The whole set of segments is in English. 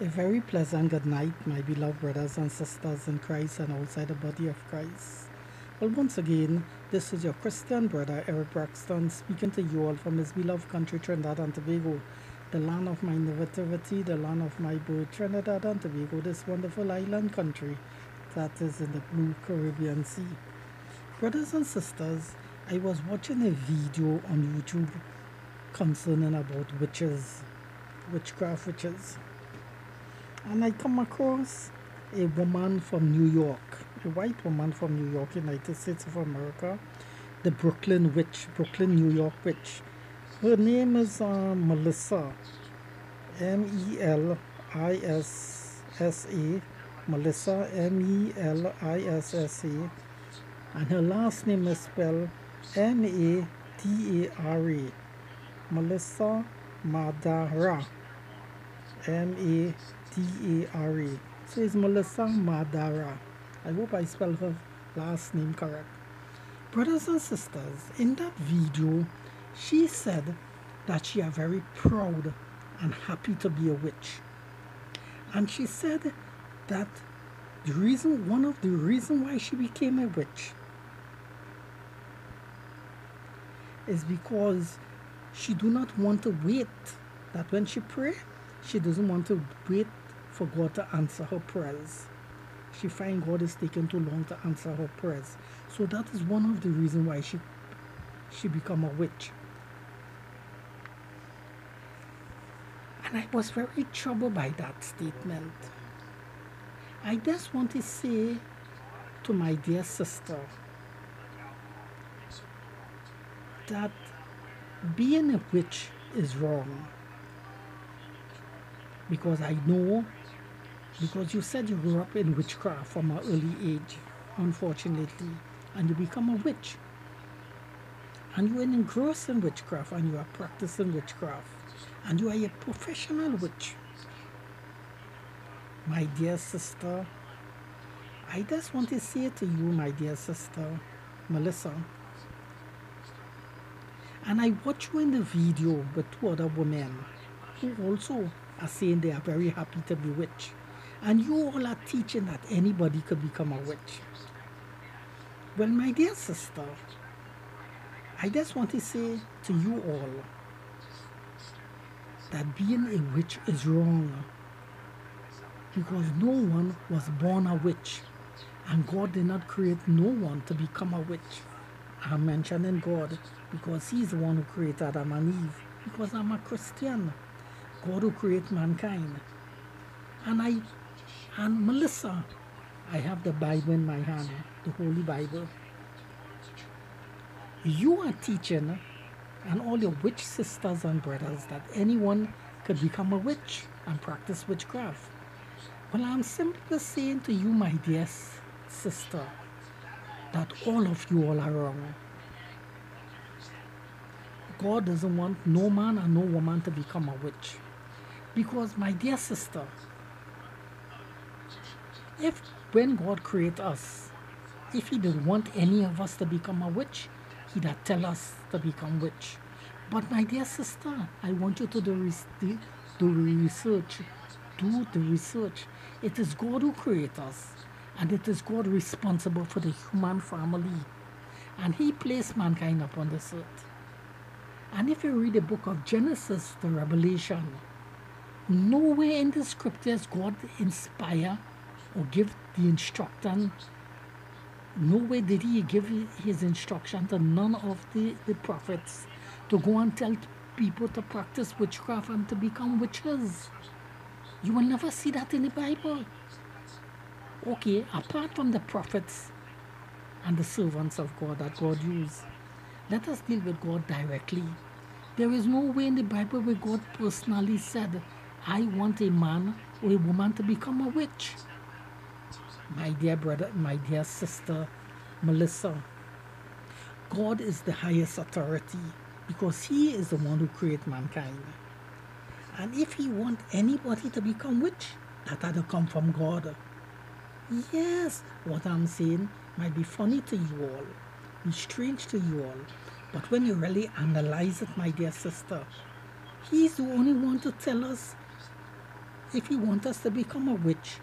A very pleasant good night, my beloved brothers and sisters in Christ and outside the body of Christ. Well, once again, this is your Christian brother Eric Braxton speaking to you all from his beloved country, Trinidad and Tobago, the land of my nativity, the land of my birth, Trinidad and Tobago, this wonderful island country that is in the blue Caribbean Sea. Brothers and sisters, I was watching a video on YouTube concerning about witches, witchcraft witches and I come across a woman from New York, a white woman from New York, United States of America, the Brooklyn Witch, Brooklyn, New York Witch. Her name is uh, Melissa, M E L I S S A, Melissa, M E L I S S A, and her last name is spelled M A D A R A, Melissa Madara, M A D-A-R-A. So it's Melissa Madara. I hope I spelled her last name correct. Brothers and sisters, in that video, she said that she are very proud and happy to be a witch. And she said that the reason, one of the reason why she became a witch is because she do not want to wait that when she pray, she doesn't want to wait for God to answer her prayers. She finds God is taking too long to answer her prayers. So that is one of the reasons why she she become a witch. And I was very troubled by that statement. I just want to say to my dear sister that being a witch is wrong. Because I know because you said you grew up in witchcraft from an early age, unfortunately, and you become a witch. And you are engrossed in witchcraft and you are practicing witchcraft. And you are a professional witch. My dear sister, I just want to say to you, my dear sister, Melissa, and I watch you in the video with two other women who also are saying they are very happy to be witch. And you all are teaching that anybody could become a witch. Well, my dear sister, I just want to say to you all that being a witch is wrong because no one was born a witch and God did not create no one to become a witch. I'm mentioning God because He's the one who created Adam and Eve because I'm a Christian. God who created mankind. And I and Melissa, I have the Bible in my hand, the Holy Bible. You are teaching eh, and all your witch sisters and brothers that anyone could become a witch and practice witchcraft. Well, I'm simply saying to you, my dear sister, that all of you all are wrong. God doesn't want no man and no woman to become a witch. Because, my dear sister, if when God created us, if He didn't want any of us to become a witch, He'd tell us to become witch. But my dear sister, I want you to do, do the research. Do the research. It is God who created us, and it is God responsible for the human family. And He placed mankind upon this earth. And if you read the book of Genesis to Revelation, nowhere in the scriptures God inspire or give the instruction. No way did he give his instruction to none of the, the prophets to go and tell people to practice witchcraft and to become witches. You will never see that in the Bible. Okay, apart from the prophets and the servants of God that God used, let us deal with God directly. There is no way in the Bible where God personally said, I want a man or a woman to become a witch my dear brother, my dear sister, Melissa, God is the highest authority because He is the one who created mankind. And if He want anybody to become witch, that had to come from God. Yes, what I'm saying might be funny to you all, be strange to you all, but when you really analyze it, my dear sister, He's the only one to tell us if he wants us to become a witch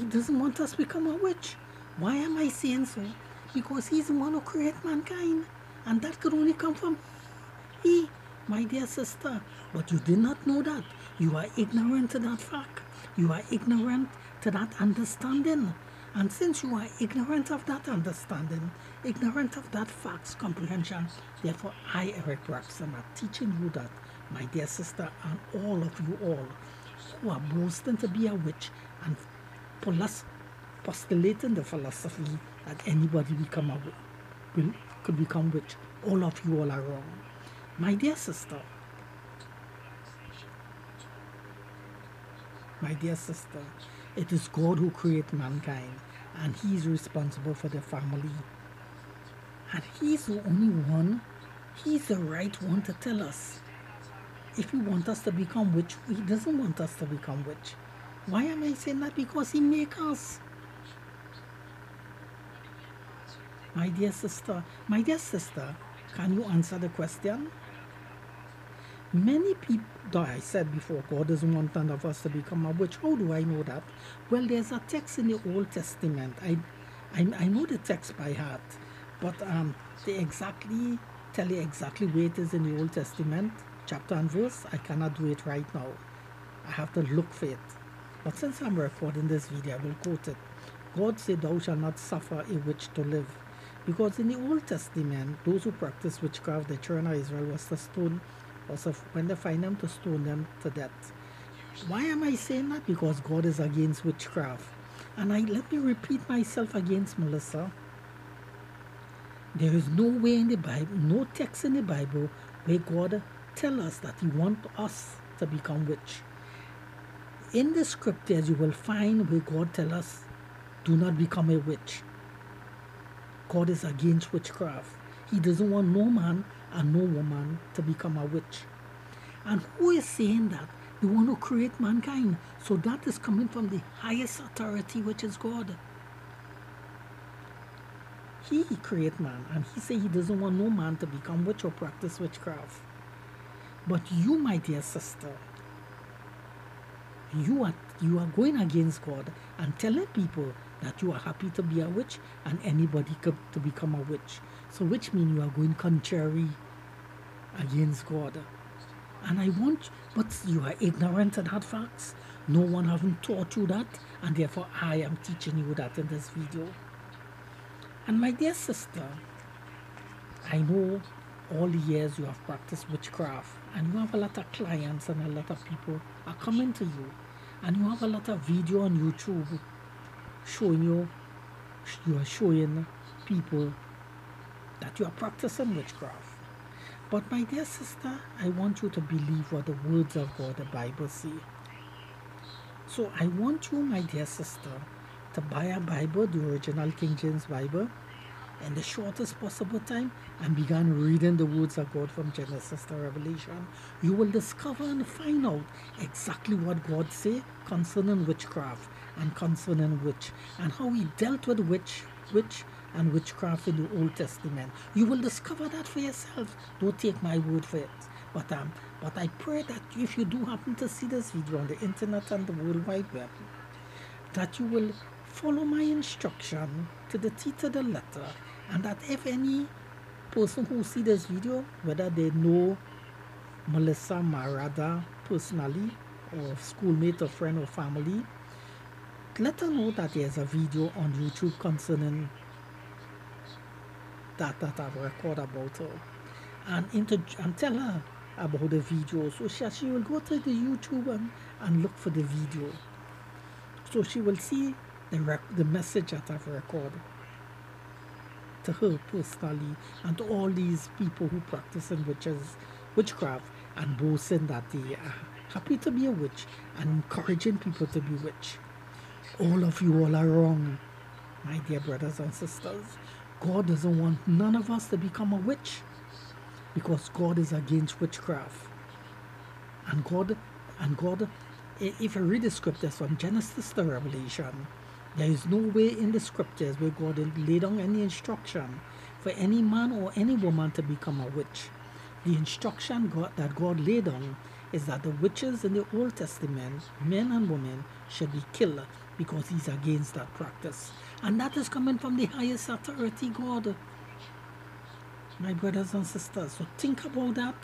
he doesn't want us to become a witch. Why am I saying so? Because he's the one who created mankind. And that could only come from he, my dear sister. But you did not know that. You are ignorant to that fact. You are ignorant to that understanding. And since you are ignorant of that understanding, ignorant of that facts comprehension, therefore I, Eric Braxton, am teaching you that, my dear sister, and all of you all who are boasting to be a witch and postulating the philosophy that anybody become a will could become witch. All of you all are wrong. My dear sister, my dear sister, it is God who created mankind and He is responsible for the family. And He's the only one, He's the right one to tell us. If He wants us to become witch, He doesn't want us to become witch. Why am I saying that? Because He make us. My dear sister, my dear sister, can you answer the question? Many people, I said before, God doesn't want none of us to become a witch. How do I know that? Well, there's a text in the Old Testament. I, I, I know the text by heart, but um, they exactly tell you exactly where it is in the Old Testament, chapter and verse. I cannot do it right now. I have to look for it. But since I'm recording this video, I will quote it. God said, Thou shalt not suffer a witch to live. Because in the Old Testament, those who practice witchcraft, the children of Israel, was to stone also when they find them to stone them to death. Why am I saying that? Because God is against witchcraft. And I let me repeat myself against Melissa. There is no way in the Bible, no text in the Bible where God tell us that He want us to become witch. In the scriptures, you will find where God tell us, do not become a witch. God is against witchcraft. He doesn't want no man and no woman to become a witch. And who is saying that? The one who create mankind. So that is coming from the highest authority, which is God. He create man, and he say he doesn't want no man to become witch or practice witchcraft. But you, my dear sister, you are you are going against God and telling people that you are happy to be a witch and anybody could to become a witch. So which means you are going contrary against God. And I want, but you are ignorant of that facts. No one haven't taught you that, and therefore I am teaching you that in this video. And my dear sister, I know all the years you have practiced witchcraft, and you have a lot of clients and a lot of people are coming to you, and you have a lot of video on YouTube showing you, you are showing people that you are practicing witchcraft. But my dear sister, I want you to believe what the words of God, the Bible say. So I want you, my dear sister, to buy a Bible, the original King James Bible, in the shortest possible time and begin reading the words of God from Genesis to Revelation. You will discover and find out exactly what God say concerning witchcraft and concerning witch and how he dealt with witch, witch and witchcraft in the Old Testament. You will discover that for yourself. Don't take my word for it. But um, but I pray that if you do happen to see this video on the internet and the World Wide Web, that you will follow my instruction to the T to the letter, and that if any person who see this video, whether they know Melissa Marada personally, or schoolmate or friend or family, let her know that there's a video on YouTube concerning that that I've recorded about her. And, and tell her about the video. So she, she will go to the YouTube and, and look for the video. So she will see the, rec- the message that I've recorded to her personally and to all these people who practice in witches, witchcraft and boasting that they are happy to be a witch and encouraging people to be witch. All of you all are wrong, my dear brothers and sisters. God doesn't want none of us to become a witch because God is against witchcraft. And God, and God, if you read the scriptures from Genesis to Revelation, there is no way in the scriptures where God laid down any instruction for any man or any woman to become a witch. The instruction God, that God laid down is that the witches in the Old Testament, men and women, should be killed because he's against that practice. And that is coming from the highest authority, God. My brothers and sisters, so think about that,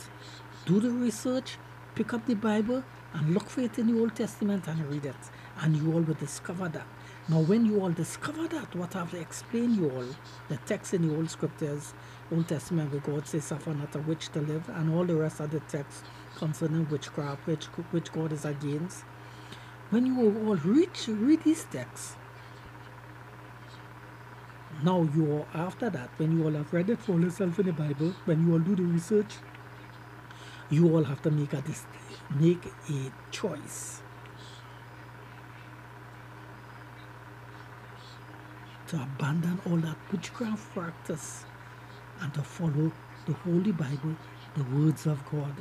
do the research, pick up the Bible, and look for it in the Old Testament and read it. And you all will discover that. Now, when you all discover that, what I've explained you all, the text in the Old Scriptures, Old Testament, where God says, suffer not a witch to live, and all the rest of the texts concerning witchcraft, which, which God is against. When you all read, read these texts, now you all, after that, when you all have read it for yourself in the Bible, when you all do the research, you all have to make a, make a choice to abandon all that witchcraft practice and to follow the Holy Bible, the words of God.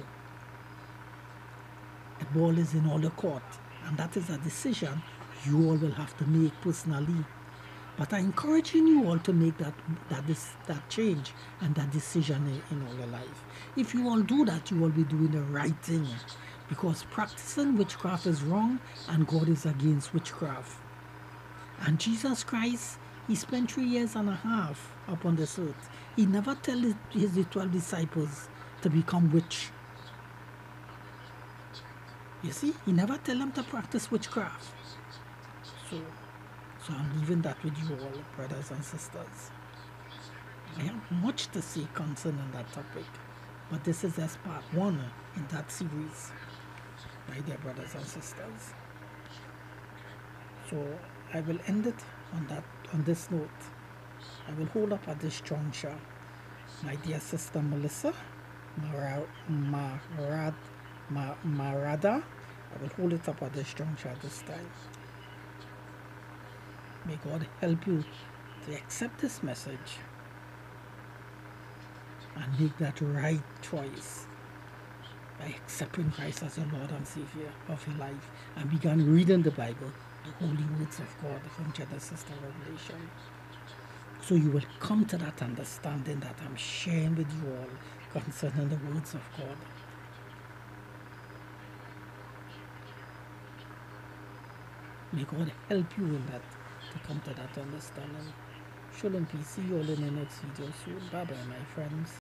The ball is in all the court, and that is a decision you all will have to make personally. But I'm encouraging you all to make that that this that change and that decision in, in all your life. If you all do that, you will be doing the right thing. Because practicing witchcraft is wrong and God is against witchcraft. And Jesus Christ he spent three years and a half upon this earth. He never tell his, his 12 disciples to become witch. You see, he never tell them to practice witchcraft. So, so I'm leaving that with you all, brothers and sisters. I have much to say concerning that topic, but this is just part one in that series, my dear brothers and sisters. So I will end it on that on this note. I will hold up at this juncture my dear sister Melissa Marad, Marad, Marada. I will hold it up at this juncture at this time. May God help you to accept this message and make that right choice by accepting Christ as your Lord and Savior of your life and begin reading the Bible holy words of God from Genesis to Revelation. So you will come to that understanding that I'm sharing with you all concerning the words of God. May God help you in that to come to that understanding. Shalom peace. See you all in the next video soon. Bye bye my friends.